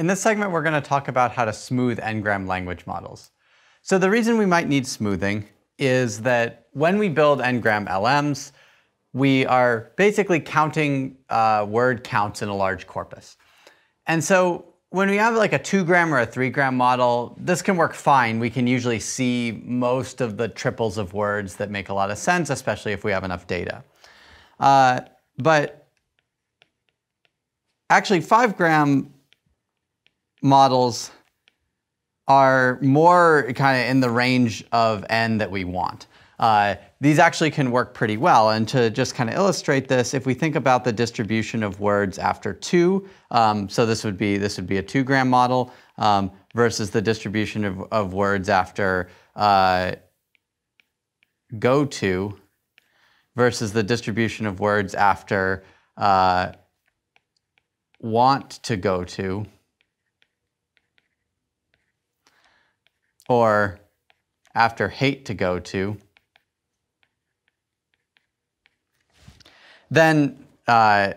In this segment, we're going to talk about how to smooth n-gram language models. So the reason we might need smoothing is that when we build n-gram LMs, we are basically counting uh, word counts in a large corpus. And so when we have like a two gram or a three gram model, this can work fine. We can usually see most of the triples of words that make a lot of sense, especially if we have enough data. Uh, but actually five gram models are more kind of in the range of n that we want. Uh, these actually can work pretty well. And to just kind of illustrate this, if we think about the distribution of words after two, um, so this would be this would be a two gram model um, versus the distribution of, of words after uh, go to versus the distribution of words after uh, want to go to or after hate to go to, then uh,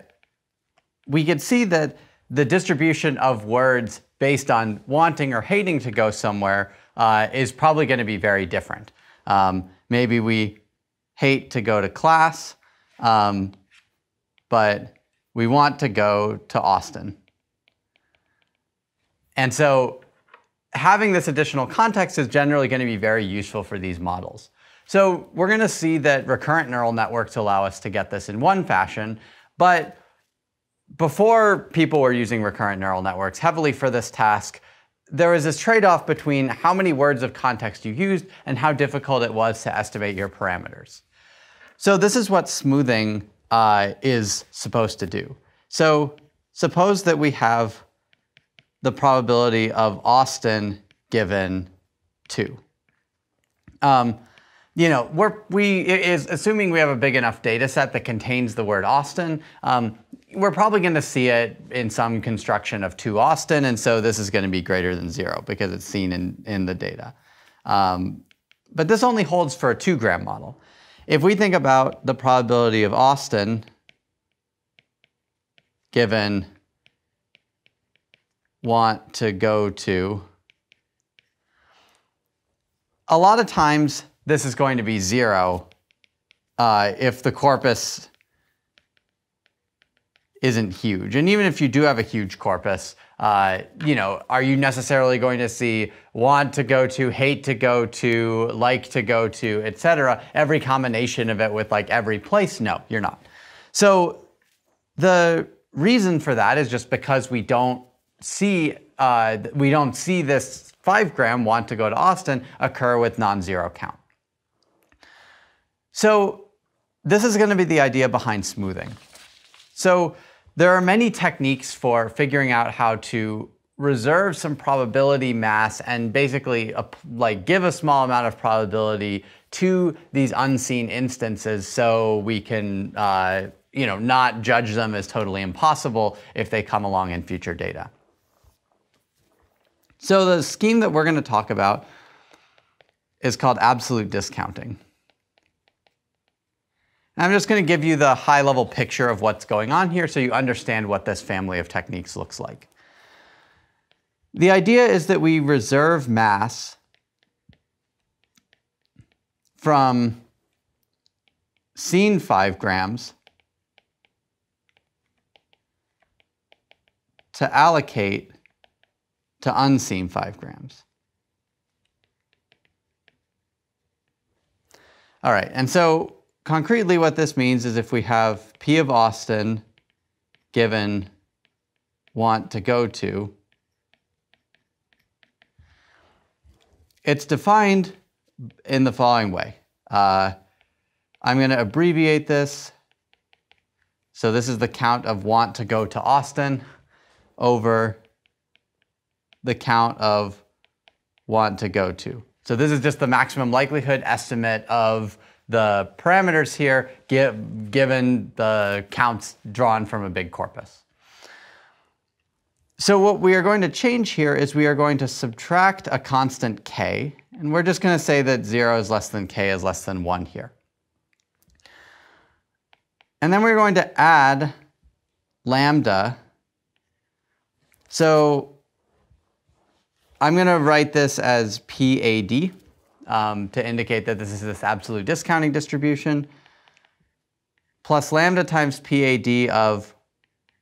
we could see that the distribution of words based on wanting or hating to go somewhere uh, is probably going to be very different. Um, maybe we hate to go to class, um, but we want to go to Austin. And so having this additional context is generally going to be very useful for these models. So we're going to see that recurrent neural networks allow us to get this in one fashion, but before people were using recurrent neural networks heavily for this task, there was this trade-off between how many words of context you used and how difficult it was to estimate your parameters. So this is what smoothing uh, is supposed to do. So suppose that we have the probability of Austin given 2. Um, you know, we're, we is assuming we have a big enough data set that contains the word Austin. Um, we're probably going to see it in some construction of 2 Austin, and so this is going to be greater than 0 because it's seen in, in the data. Um, but this only holds for a 2 gram model. If we think about the probability of Austin given want to go to, a lot of times this is going to be zero uh, if the corpus isn't huge. And even if you do have a huge corpus, uh, you know, are you necessarily going to see want to go to, hate to go to, like to go to, etc. Every combination of it with like every place? No, you're not. So the reason for that is just because we don't see uh, we don't see this five gram want to go to Austin occur with non-zero count. So this is going to be the idea behind smoothing. So there are many techniques for figuring out how to reserve some probability mass and basically like give a small amount of probability to these unseen instances so we can uh, you know not judge them as totally impossible if they come along in future data. So the scheme that we're going to talk about is called absolute discounting. I'm just going to give you the high level picture of what's going on here so you understand what this family of techniques looks like. The idea is that we reserve mass from seen 5 grams to allocate to unseen 5 grams. All right, and so concretely what this means is if we have P of Austin given want to go to, it's defined in the following way. Uh, I'm going to abbreviate this. So this is the count of want to go to Austin over the count of want to go to. So this is just the maximum likelihood estimate of the parameters here give, given the counts drawn from a big corpus. So what we are going to change here is we are going to subtract a constant k, and we're just going to say that 0 is less than k is less than 1 here. And then we're going to add lambda. So I'm going to write this as PAD um, to indicate that this is this absolute discounting distribution plus lambda times PAD of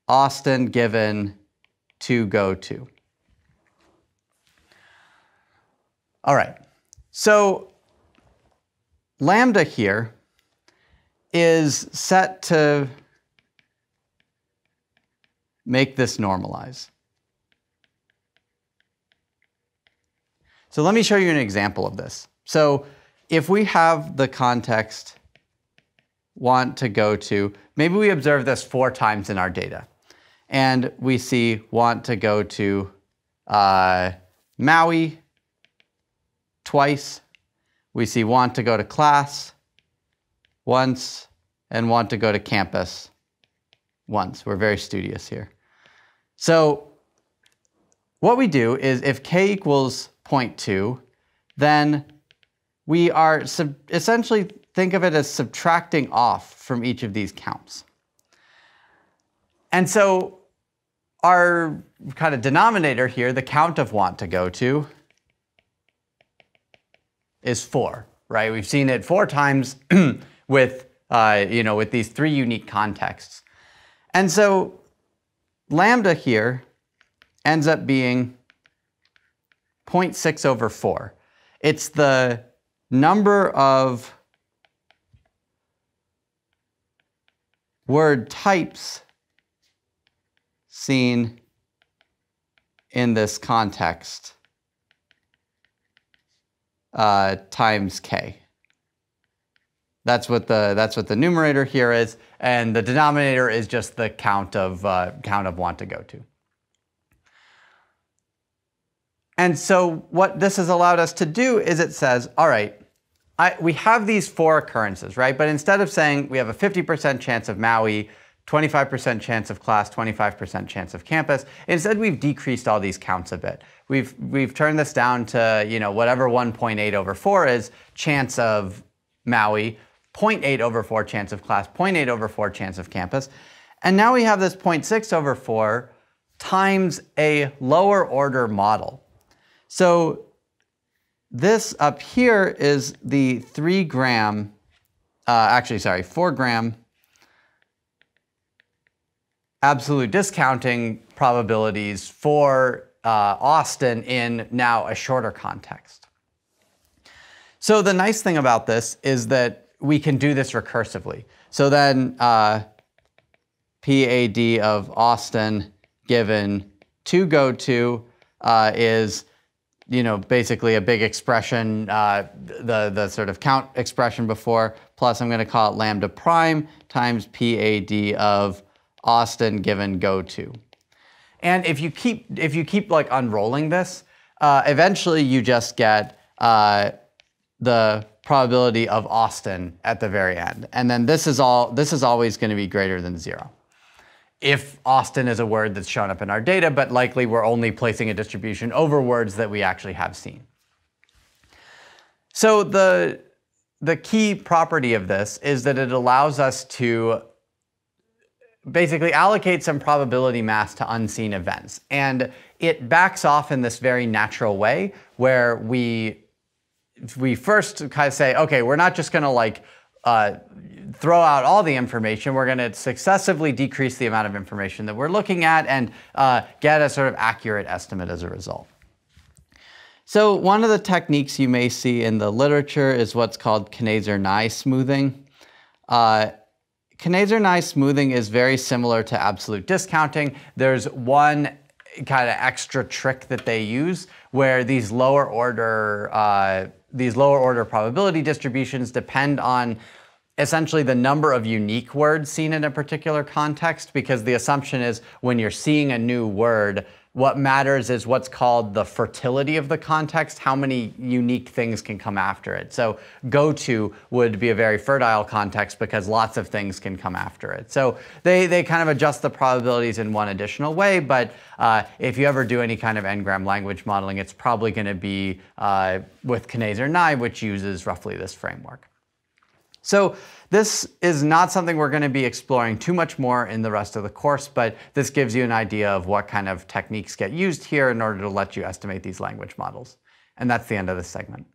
Austin given to go to. All right, so lambda here is set to make this normalize. So let me show you an example of this. So if we have the context want to go to, maybe we observe this four times in our data. And we see want to go to uh, Maui twice. We see want to go to class once and want to go to campus once. We're very studious here. So what we do is if k equals 0.2, then we are essentially think of it as subtracting off from each of these counts. And so our kind of denominator here, the count of want to go to, is 4, right? We've seen it four times with, uh, you know, with these three unique contexts. And so lambda here ends up being 0.6 over 4. It's the number of word types seen in this context uh, times k. That's what the that's what the numerator here is, and the denominator is just the count of uh, count of want to go to. And so what this has allowed us to do is it says, all right, I, we have these four occurrences, right? But instead of saying we have a 50% chance of Maui, 25% chance of class, 25% chance of campus, instead we've decreased all these counts a bit. We've, we've turned this down to you know, whatever 1.8 over 4 is, chance of Maui, 0.8 over 4 chance of class, 0.8 over 4 chance of campus. And now we have this 0.6 over 4 times a lower order model. So this up here is the three gram, uh, actually, sorry, four gram absolute discounting probabilities for uh, Austin in now a shorter context. So the nice thing about this is that we can do this recursively. So then uh, PAD of Austin given to go to uh, is you know, basically a big expression, uh, the, the sort of count expression before, plus I'm going to call it lambda prime times PAD of Austin given go to. And if you keep, if you keep like unrolling this, uh, eventually you just get uh, the probability of Austin at the very end. And then this is all, this is always going to be greater than zero if Austin is a word that's shown up in our data, but likely we're only placing a distribution over words that we actually have seen. So the, the key property of this is that it allows us to basically allocate some probability mass to unseen events. And it backs off in this very natural way where we, we first kind of say, okay, we're not just gonna like uh, throw out all the information. We're going to successively decrease the amount of information that we're looking at and uh, get a sort of accurate estimate as a result. So one of the techniques you may see in the literature is what's called Kneser-Ney smoothing. Uh, Kneser-Ney smoothing is very similar to absolute discounting. There's one kind of extra trick that they use where these lower order uh, these lower order probability distributions depend on essentially the number of unique words seen in a particular context because the assumption is when you're seeing a new word, what matters is what's called the fertility of the context, how many unique things can come after it. So go to would be a very fertile context because lots of things can come after it. So they, they kind of adjust the probabilities in one additional way, but uh, if you ever do any kind of n-gram language modeling, it's probably gonna be uh, with Kneser-Ney, which uses roughly this framework. So this is not something we're going to be exploring too much more in the rest of the course, but this gives you an idea of what kind of techniques get used here in order to let you estimate these language models. And that's the end of this segment.